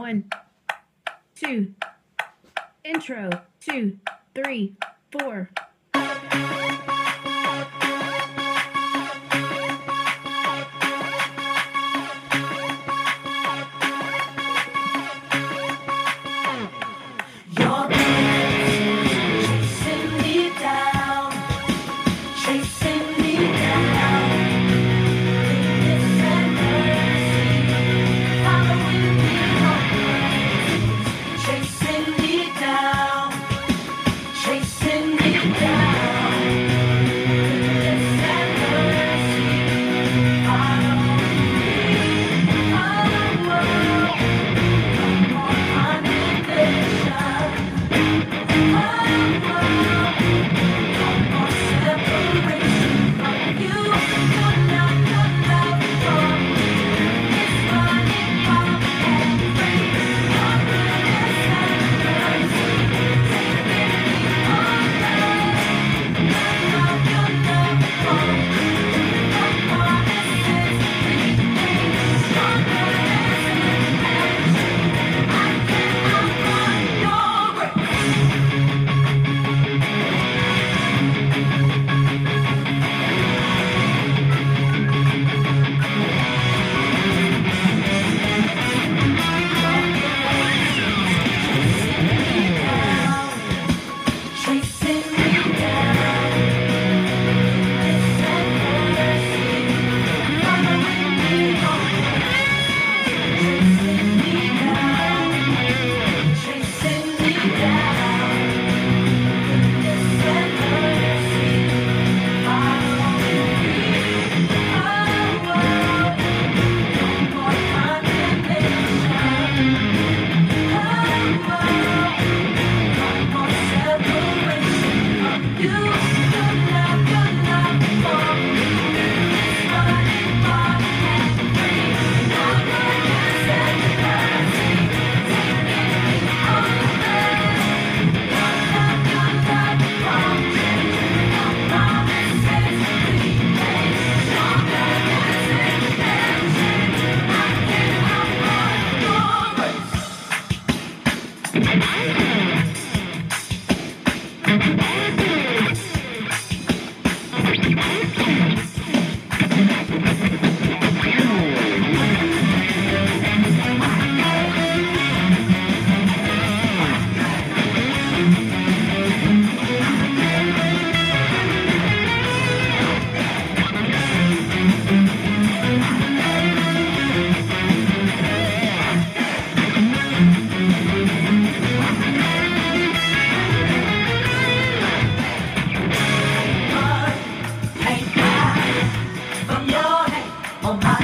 One, two, intro, two, three, four,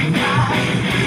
night.